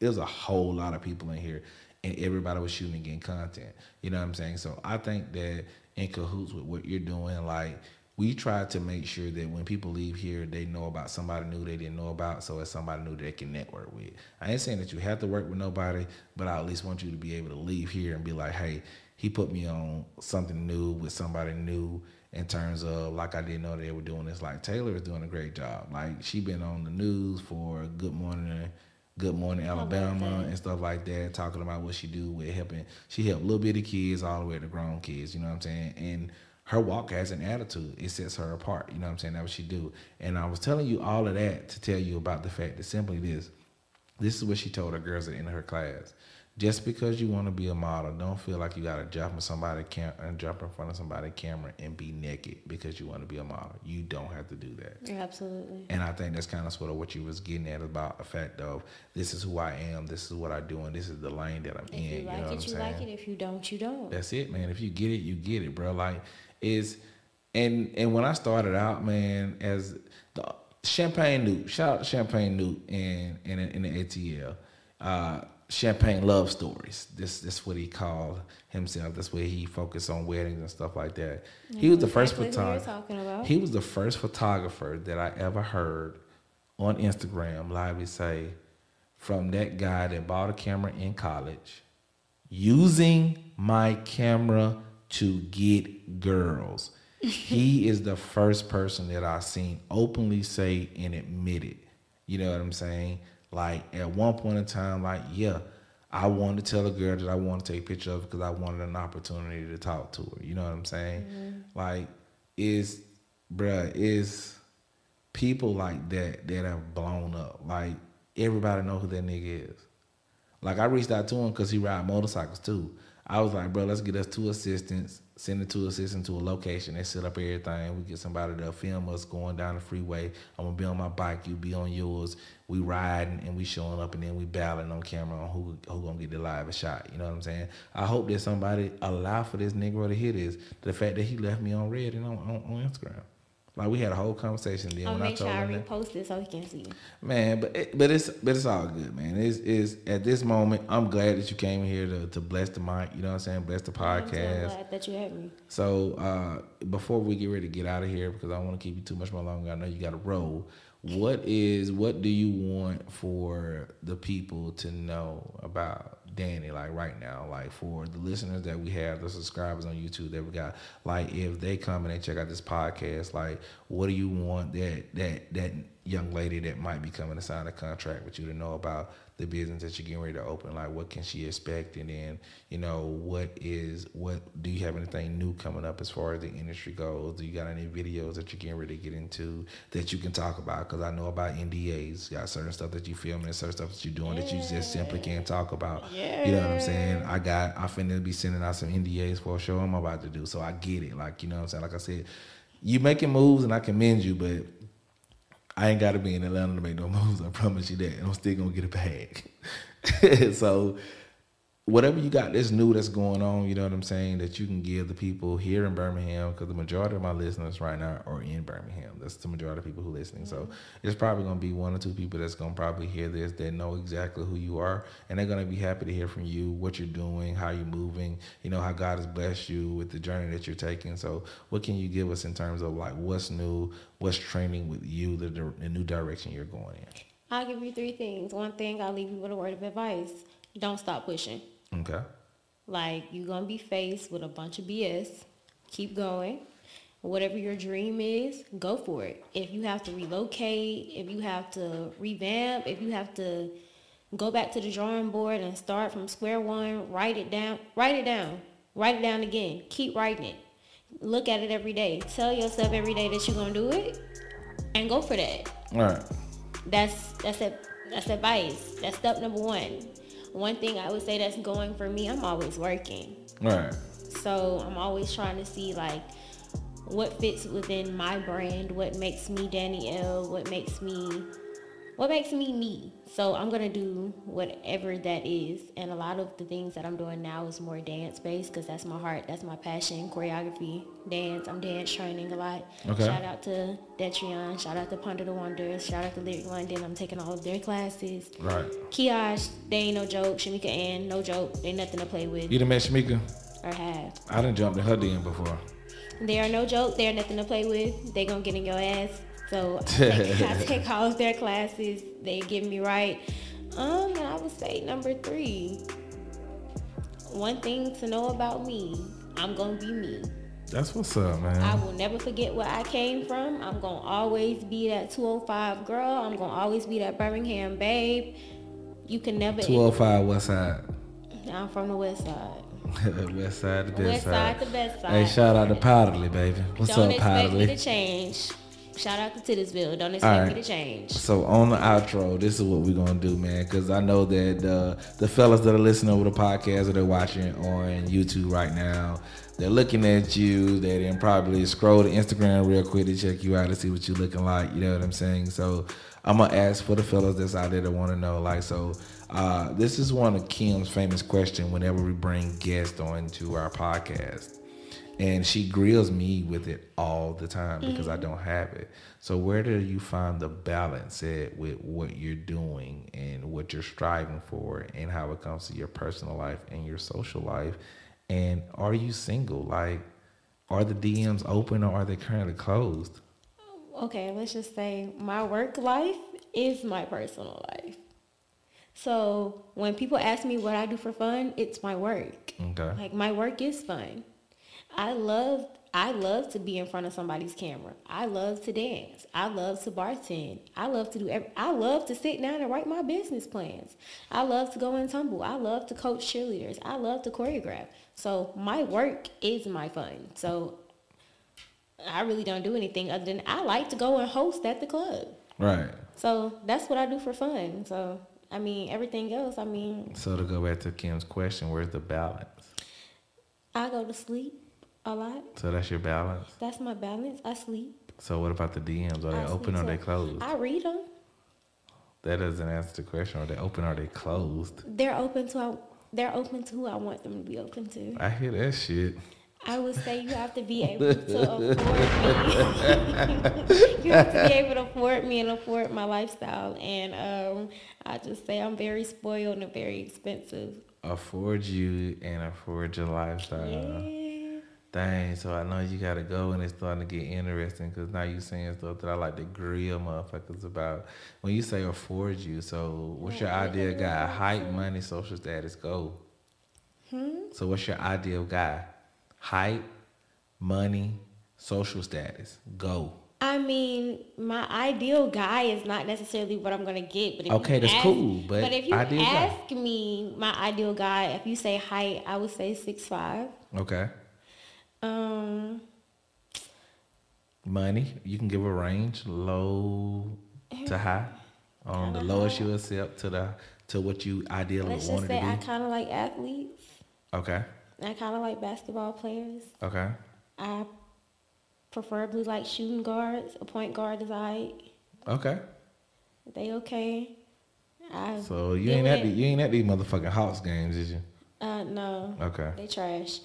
it was a whole lot of people in here, and everybody was shooting and getting content. You know what I'm saying? So I think that in cahoots with what you're doing, like we try to make sure that when people leave here, they know about somebody new they didn't know about, so it's somebody new they can network with. I ain't saying that you have to work with nobody, but I at least want you to be able to leave here and be like, hey, he put me on something new with somebody new in terms of like I didn't know they were doing this. Like Taylor is doing a great job. Like she been on the news for Good Morning. Good Morning Alabama and stuff like that, talking about what she do with helping. She helped little bitty kids all the way to grown kids. You know what I'm saying? And her walk has an attitude. It sets her apart. You know what I'm saying? That's what she do. And I was telling you all of that to tell you about the fact that simply this. This is what she told her girls at the end of her class. Just because you want to be a model, don't feel like you gotta jump in somebody cam- and jump in front of somebody camera and be naked because you want to be a model. You don't have to do that. Absolutely. And I think that's kind of sort of what you was getting at about the fact of this is who I am, this is what I do, and this is the lane that I'm If in. you You, like know what I'm it, you saying? like it. If you don't, you don't. That's it, man. If you get it, you get it, bro. Like is and and when I started out, man, as the Champagne Newt, shout out Champagne Newt in in, in the ATL. Uh Champagne Love Stories. This this what he called himself. That's where he focused on weddings and stuff like that. he was the first Exactly photographer. He was the first photographer that I ever heard on Instagram lively say from that guy that bought a camera in college using my camera to get girls. he is the first person that I've seen openly say and admit it. You know what I'm saying? Like at one point in time, like, yeah, I wanted to tell a girl that I wanted to take a picture of because I wanted an opportunity to talk to her. You know what I'm saying? Mm-hmm. Like, is bruh, is people like that that have blown up. Like everybody know who that nigga is. Like I reached out to him because he ride motorcycles too. I was like, bro, let's get us two assistants, send the two assistants to a location. They set up everything. We get somebody to film us going down the freeway. I'm gonna be on my bike, you be on yours. We riding and we showing up and then we battling on camera on who who gonna get the live shot. You know what I'm saying? I hope that somebody allow for this Negro to hear this. The fact that he left me on red and on, on, on Instagram. Like we had a whole conversation then I'll when I make sure told I him that. repost it so he can see. Man, but it, but it's but it's all good, man. It's is at this moment. I'm glad that you came here to, to bless the mic. You know what I'm saying? Bless the I'm so podcast. glad that you had me. So uh, before we get ready to get out of here, because I don't want to keep you too much more longer. I know you got to roll. What is what do you want for the people to know about Danny? Like right now, like for the listeners that we have, the subscribers on YouTube that we got. Like if they come and they check out this podcast, like what do you want that that that young lady that might be coming to sign a contract with you to know about the business that you're getting ready to open? Like what can she expect? And then you know what is what do you have anything new coming up as far as the industry goes? Do you got any videos that you're getting ready to get into that you can talk about? Because I know about NDAs. You got certain stuff that you filming and certain stuff that you're doing that you just simply can't talk about. yeah. You know what I'm saying? I got I finna be sending out some NDAs for a show I'm about to do. So I get it. Like, you know what I'm saying? Like I said, you making moves and I commend you, but I ain't gotta be in Atlanta to make no moves. I promise you that. And I'm still gonna get a bag. so whatever you got that's new that's going on, you know what I'm saying, that you can give the people here in Birmingham, because the majority of my listeners right now are in Birmingham. That's the majority of people who are listening. So mm-hmm. it's probably gonna be one or two people that's gonna probably hear this that know exactly who you are, and they're gonna be happy to hear from you, what you're doing, how you're moving, you know, how God has blessed you with the journey that you're taking. So what can you give us in terms of like what's new, what's trending with you, the, the new direction you're going in? I'll give you three things. One thing, I'll leave you with a word of advice. Don't stop pushing. Okay. Like you're gonna be faced with a bunch of BS. Keep going. Whatever your dream is, go for it. If you have to relocate, if you have to revamp, if you have to go back to the drawing board and start from square one, write it down, write it down, write it down again. Keep writing it. Look at it every day. Tell yourself every day that you're gonna do it and go for that. All right. That's that's it. That's advice. That's step number one. One thing I would say that's going for me, I'm always working. Right. So I'm always trying to see like what fits within my brand, what makes me Danielle, what makes me what makes me me. So I'm gonna do whatever that is, and a lot of the things that I'm doing now is more dance based because that's my heart, that's my passion, choreography, dance. I'm dance training a lot. Okay. Shout out to Detrion, shout out to Ponder the Wonders, shout out to Lyric London. I'm taking all of their classes. Right. Kiosh, they ain't no joke. Shamika Ann, no joke. They nothing to play with You done met Shamika? or have. I done jumped in her DM before. They are no joke. They're nothing to play with. They gonna get in your ass. So I take, I take all of their classes. They get me right. Um, and I would say number three. One thing to know about me, I'm gonna be me. That's what's up, man. I will never forget where I came from. I'm gonna always be that 205 girl. I'm gonna always be that Birmingham babe. You can never. 205 West Side. I'm from the west side. West Side, the best West side. side, the best side. Hey, shout out to Powderly, baby. What's Don't up, expect me to change. Shout out to Titusville. Don't expect right. me to change. So on the outro, this is what we're gonna do, man, because I know that uh, the fellas that are listening over the podcast or they're watching on YouTube right now, they're looking at you. They then probably scroll to Instagram real quick to check you out to see what you're looking like. You know what I'm saying? So I'm gonna ask for the fellas that's out there that want to know, like, so uh, this is one of Kim's famous questions whenever we bring guests onto our podcast and she grills me with it all the time because I mm-hmm. don't have it. So where do you find the balance at with what you're doing and what you're striving for and how it comes to your personal life and your social life? And are you single? Like are the DMs open or are they currently closed? Okay, let's just say my work life is my personal life. So when people ask me what I do for fun, it's my work. Okay. Like my work is fun. I love I love to be in front of somebody's camera. I love to dance. I love to bartend. I love to do every, I love to sit down and write my business plans. I love to go and tumble. I love to coach cheerleaders. I love to choreograph. So my work is my fun. So I really don't do anything other than I like to go and host at the club. Right. So that's what I do for fun. So I mean everything else, I mean So to go back to Kim's question, where's the balance? I go to sleep a lot. So that's your balance. That's my balance. I sleep. So what about the DMs? Are they I open or they closed? I read them. That doesn't answer the question. Are they open or they closed? They're open to I, they're open to who I want them to be open to. I hear that shit. I would say you have to be able to afford me. you have to be able to afford me and afford my lifestyle. And um, I just say I'm very spoiled and very expensive. afford you and afford your lifestyle. yeah. Dang, so I know you gotta go and it's starting to get interesting because now you saying stuff that I like to grill motherfuckers about. When you say afford you, so what's your yeah, guy? Height, money, social status, go. Hmm? So what's your ideal guy? Height, money, social status, go. I mean, my ideal guy is not necessarily what I'm gonna get, but if Okay, you that's ask, cool, but but if you ideal guy. ask me my ideal guy, if you say height, I would say six five. Okay. Um, Money, you can give a range, low to high. On the lowest high. you accept to the to what you ideally let's want just say to I kind of like athletes. Okay. I kind of like basketball players. Okay. I preferably like shooting guards. A point guard is alright. Okay. They okay. I So you ain't at the, you ain't at these motherfucking Hawks games, is you? Uh, no. Okay. They trash.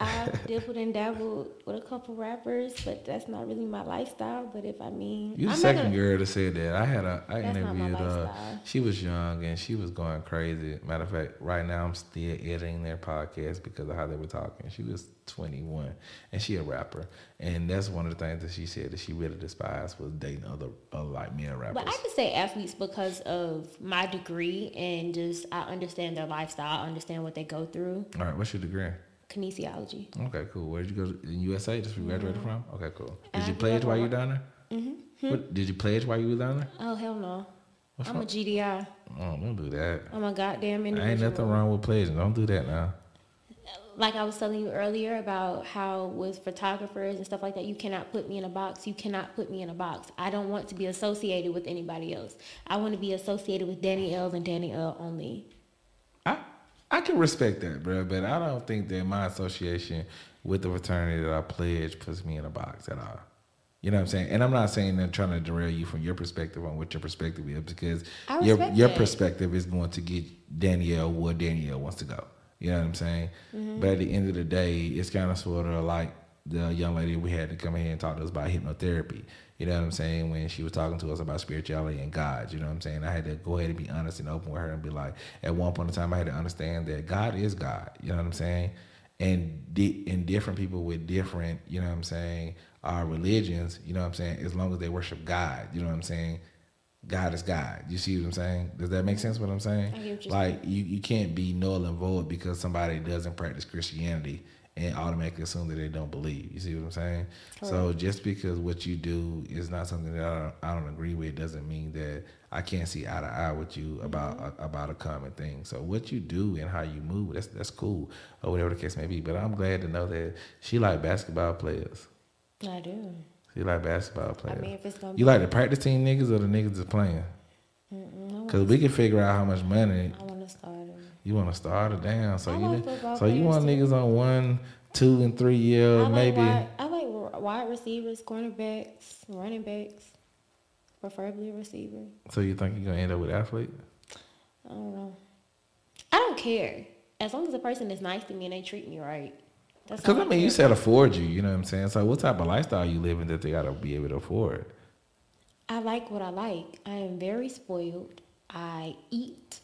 I dabbled and dabbled with a couple rappers, but that's not really my lifestyle. But if I mean, you're the second gonna- girl to say that. I had a I That's not my interviewed uh she was young and she was going crazy. Matter of fact, right now I'm still editing their podcast because of how they were talking. She was 21 and she a rapper. And that's one of the things that she said that she really despised was dating other uh, like male rappers. But I could say athletes because of my degree and just I understand their lifestyle, I understand what they go through. All right, what's your degree? Kinesiology. Okay, cool. Where did you go? To, in USA? Just graduated from? Okay, cool. Did And you I grew pledge while you were down there? Mm-hmm. What, did you pledge while you were down there? Oh hell no! What's I'm a? GDI. Oh, don't do that. I'm a goddamn individual. Ain't nothing wrong with pledging. Don't do that now. like I was telling you earlier about how with photographers and stuff like that, you cannot put me in a box. You cannot put me in a box. I don't want to be associated with anybody else. I want to be associated with Danny L and Danny L only. I I can respect that, bro, but I don't think that my association with the fraternity that I pledge puts me in a box at all. You know what I'm saying? And I'm not saying that trying to derail you from your perspective on what your perspective is because your your that. perspective is going to get Danielle where Danielle wants to go. You know what I'm saying? Mm-hmm. But at the end of the day, it's kind of sort of like the young lady we had to come in and talk to us about hypnotherapy. You know what I'm saying? When she was talking to us about spirituality and God, you know what I'm saying? I had to go ahead and be honest and open with her and be like, at one point in time, I had to understand that God is God. You know what I'm saying? And di- and different people with different, you know what I'm saying, our religions, you know what I'm saying, as long as they worship God, you know what I'm saying? God is God. You see what I'm saying? Does that make sense what I'm saying? I get what you're like you, you can't be null and void because somebody doesn't practice Christianity and automatically assume that they don't believe. You see what I'm saying? So just because what you do is not something that I don't, I don't agree with doesn't mean that I can't see eye to eye with you about Mm-hmm. a, about a common thing. So what you do and how you move, that's that's cool or whatever the case may be. But I'm glad to know that she like basketball players. I do. She like basketball players. I mean, if it's gonna you like the practice team niggas or the niggas that's playing? Mm-mm, Cause we can figure out how much money I want to start. it. You want to start it down. So I you like so you want players, niggas on one, two, and three year I like maybe. wide, I like wide receivers, cornerbacks, running backs, preferably a receiver. So you think you're gonna end up with athlete? I don't know. I don't care as long as the person is nice to me and they treat me right. That's Because I mean, you said afford you. You know what I'm saying? So what type of lifestyle you living that they gotta be able to afford? I like what I like. I am very spoiled. I eat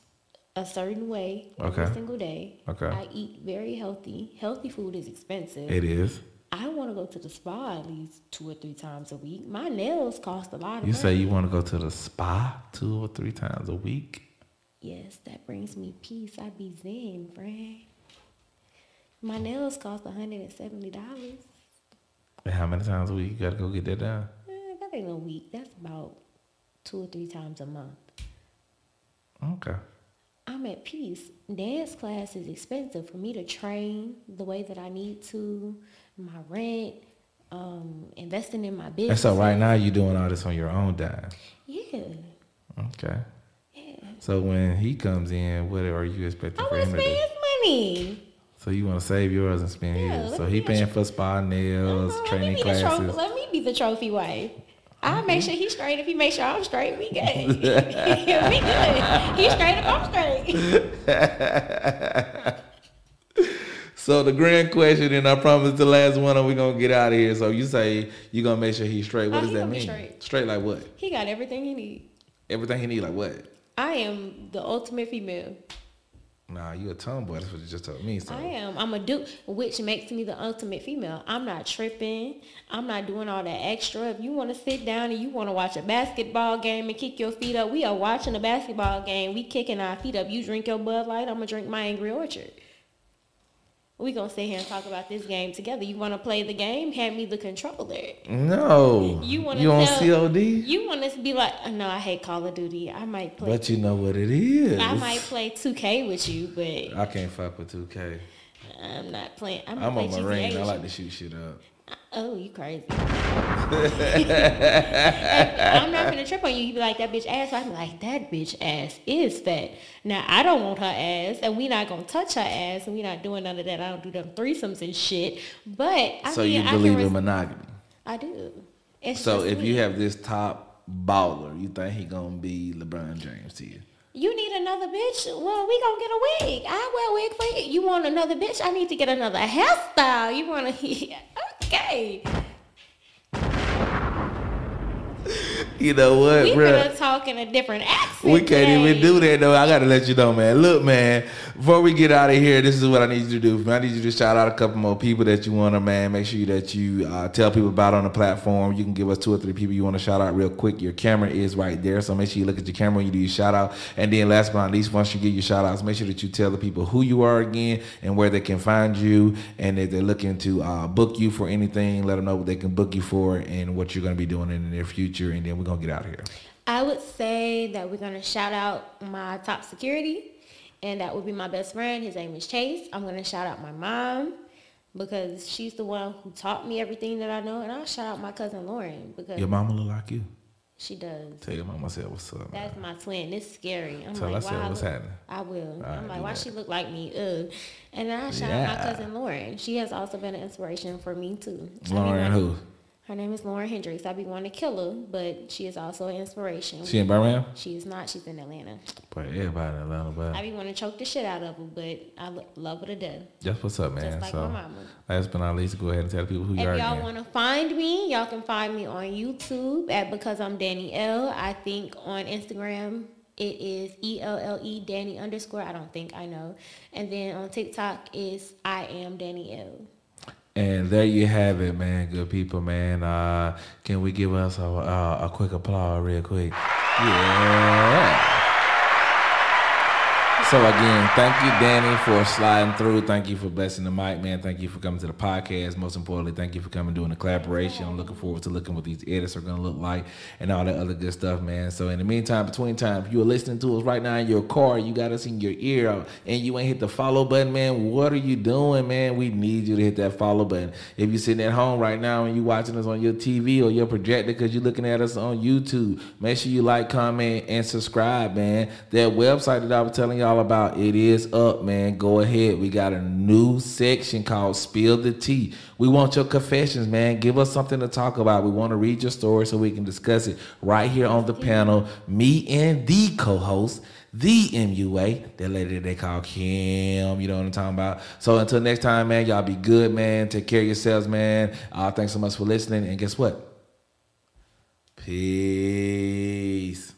a certain way every Okay. single day. Okay. I eat very healthy. Healthy food is expensive. It is. I want to go to the spa at least two or three times a week. My nails cost a lot of You money. say you want to go to the spa two or three times a week. Yes, that brings me peace. I be zen, friend. My nails cost $170. And how many times a week you gotta go get that done? Eh, that ain't a week. That's about two or three times a month. Okay. I'm at peace. Dance class is expensive for me to train the way that I need to, my rent, um, investing in my And business. so right now you're doing all this on your own dime. Yeah. Okay. Yeah. So when he comes in, what are you expecting I for want him to spend do? his money. So you want to save yours and spend Yeah, his. let So he paying for spa, nails, Uh-huh, let, training be the trophy, classes. let me be the trophy wife. I'll mm-hmm. make sure he's straight. If he makes sure I'm straight, we good. we good. He's straight if I'm straight. So the grand question, and I promise the last one, and we're gonna get out of here. So you say you're gonna make sure he's straight. What Oh, does that mean? straight. like what? He got everything he need. Everything he need, like what? I am the ultimate female. Nah, you a tomboy. That's what you just told me. So I am. I'm a dude, which makes me the ultimate female. I'm not tripping. I'm not doing all that extra. If you want to sit down and you want to watch a basketball game and kick your feet up, we are watching a basketball game. We kicking our feet up. You drink your Bud Light. I'm gonna drink my Angry Orchard. We gonna sit here and talk about this game together. You want to play the game? Hand me the controller. no, You wanna you on tell- COD? You want us to be like, uh, no, I hate Call of Duty. I might play. But you know what it is. I might play 2K with you, but I can't fuck with 2K. I'm not playing. I'm, I'm play a marine. I like to shoot shit up. Oh, you crazy. I'm not gonna trip on you. You be like that bitch ass. I'm like that bitch ass is fat. Now I don't want her ass, and we not gonna touch her ass, and we not doing none of that. I don't do them threesomes and shit. But I so mean, you believe in monogamy? I do. It's So if me. you have this top baller, you think he gonna be LeBron James to you? You need another bitch? Well, we gonna get a wig. I wear a wig for you. You want another bitch? I need to get another hairstyle. You wanna? okay. You know what, We bro? gonna talk in a different accent. We can't even do that though. I gotta let you know, man. Look, man. Before we get out of here, this is what I need you to do. Man, I need you to shout out a couple more people that you wanna, man. Make sure that you uh, tell people about on the platform. You can give us two or three people you wanna shout out real quick. Your camera is right there, so make sure you look at your camera when you do your shout out. And then, last but not least, once you get your shout outs, make sure that you tell the people who you are again and where they can find you. And if they're looking to uh, book you for anything, let them know what they can book you for and what you're gonna be doing in the near future. And then we're gonna get out of here. I would say that we're gonna shout out my top security and that would be my best friend. His name is Chase. I'm gonna shout out my mom because she's the one who taught me everything that I know, and I'll shout out my cousin Lauren because Your mama look like you. she does. Tell your mama I said what's up. Man. That's my twin. It's scary. I'm Tell like, her I said what's happening. I will. Right, I'm like, why that. she look like me? Ugh. And then I shout out my cousin Lauren. She has also been an inspiration for me too. I be Lauren who? Her name is Lauren Hendricks. I be wanting to kill her, but she is also an inspiration. She in Birmingham? She is not. She's in Atlanta. But everybody in Atlanta, but I be wanting to choke the shit out of her, but I lo- love her to death. that's what's up, man. Just like so my mama. last but not least, go ahead and tell people who you are If y'all want to find me, y'all can find me on YouTube at Because I'm Danny L. I think on Instagram it is E L L E Danny underscore. I don't think I know. And then on TikTok is I am Danny L. And there you have it, man. Good people, man. Uh, can we give us a, a, a quick applause, real quick? Yeah. So again, thank you, Danny, for sliding through. Thank you for blessing the mic, man. Thank you for coming to the podcast. Most importantly, thank you for coming doing the collaboration. I'm looking forward to looking what these edits are gonna look like and all that other good stuff, man. So in the meantime, between time, if you're listening to us right now in your car, you got us in your ear, and you ain't hit the follow button, man. What are you doing, man? We need you to hit that follow button. If you're sitting at home right now and you're watching us on your TV or your projector because you're looking at us on YouTube, make sure you like, comment, and subscribe, man. That website that I was telling y'all about, it is up, man. Go ahead. We got a new section called Spill the Tea. We want your confessions, man. Give us something to talk about. We want to read your story so we can discuss it right here on the panel. Me and the co-host, the MUA, that lady they call Kim. You know what I'm talking about? So until next time, man, y'all be good, man. Take care of yourselves, man. Uh, thanks so much for listening. And guess what? Peace.